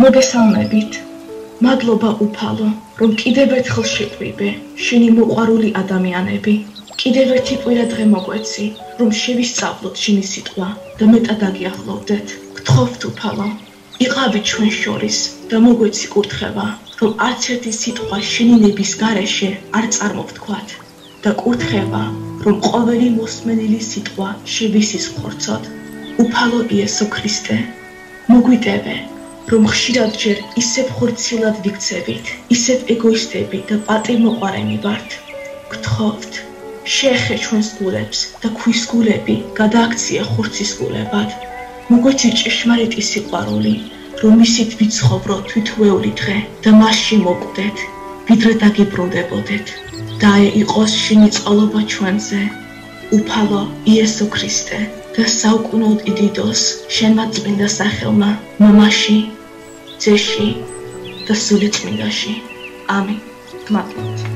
მოგესალმებით. მადლობა უფალო, რომ კიდევ ერთხელ შეყვიბე, შენი მოყვარული ადამიანები. კიდევ ერთი კვირა დღე მოგვეცი, რომ შევისწავლოთ შენი სიტყვა და მეტად აგიახლოვდეთ. გთხოვთ უფალო, იყავი ჩვენ შორის და მოგვეცი კურთხევა, რომ არც ერთი სიტყვა შენი ნების გარეშე არ წარმოვთქვათ და კურთხევა, რომ ყოველი მოსმენილი სიტყვა შევისის ხორცოდ. უფალო იესო ქრისტე, მოგვიტევე რომ ხშირად ჯერ ისევ ხორცილად ვიქცევით, ისევ ეგოისტები და პატიმოყარენი ვართ. გთხოვთ, შეხე ჩვენს გულებს და ქვის გულები გადააქცია ხორცის გულებად. მოგვეცი ჭეშმარიტი სიყვარული, რომ ისით ვიცხოვრო თვითვეული დღე და მასში მოკვდეთ, ვიდრე დაგიბრუნდებოდეთ. და იყოს შენი წყალობა ჩვენზე. უფალო იესო ქრისტე და საუკუნოდ იდიდოს შენმა წმინდა სახელმა, მამაში Zer she, the Sulit Mingashi. Amen. Come on.